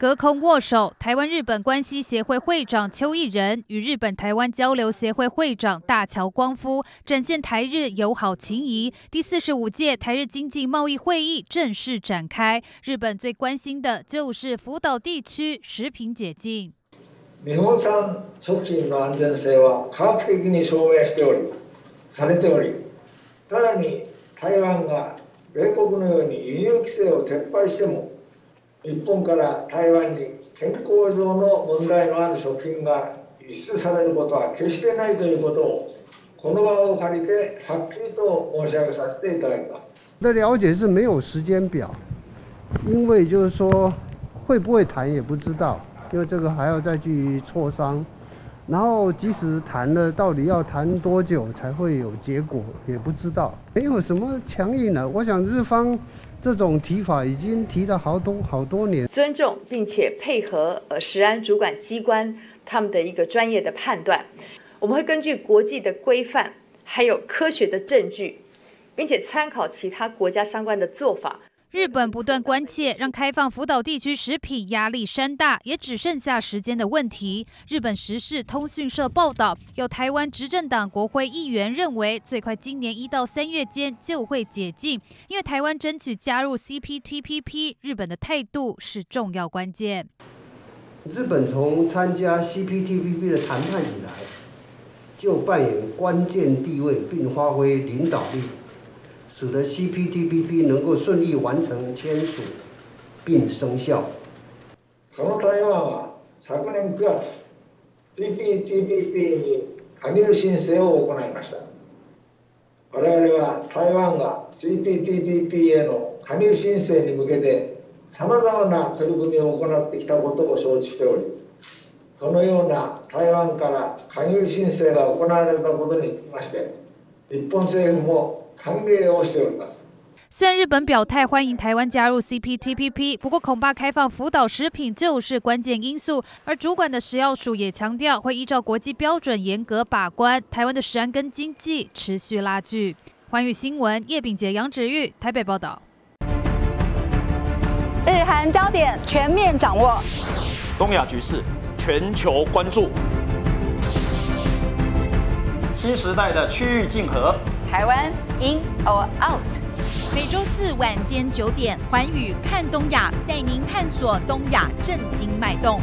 隔空握手，台湾日本关系协会会长邱毅仁与日本台湾交流协会会长大桥光夫展现台日友好情谊。第四十五届台日经济贸易会议正式展开。日本最关心的就是福岛地区食品解禁。日本産食品の安全性は科学的に証明しており、されており、さらに台湾が米国のように輸入規制を撤廃しても。 日本から台湾に健康上の問題のある食品が輸出されることは決してないということをこの場を借りてはっきりと申し上げさせていただきます。的了解是没有时间表，因为就是说会不会谈也不知道，因为这个还要再去磋商。然后即使谈了，到底要谈多久才会有结果，也不知道。没有什么强硬的，我想日方这种提法已经提了好多好多年。尊重并且配合呃食安主管机关他们的一个专业的判断，我们会根据国际的规范，还有科学的证据，并且参考其他国家相关的做法。日本不断关切，让开放福岛地区食品压力山大，也只剩下时间的问题。日本时事通讯社报道，有台湾执政党国会议员认为，最快今年一到三月间就会解禁，因为台湾争取加入 CPTPP，日本的态度是重要关键。日本从参加 CPTPP 的谈判以来，就扮演关键地位，并发挥领导力。使得 CPTPP 能够顺利完成签署并生效。その台湾は昨年9月 CPTPP に加入申請を行いました。我々は台湾が CPTPP への加入申請に向けてさまざまな取り組みを行ってきたことを承知しており、そのような台湾から加入申請が行われたことにつきまして、日本政府も虽然日本表态欢迎台湾加入 CPTPP，不过恐怕开放福岛食品就是关键因素。而主管的食药署也强调，会依照国际标准严格把关，台湾的食安跟经济持续拉锯。环宇新闻叶炳杰、杨芷玉台北报道。日韩焦点全面掌握，东亚局势全球关注，新时代的区域竞合。台湾 in or out？每周四晚间九点，环宇看东亚，带您探索东亚震惊脉动。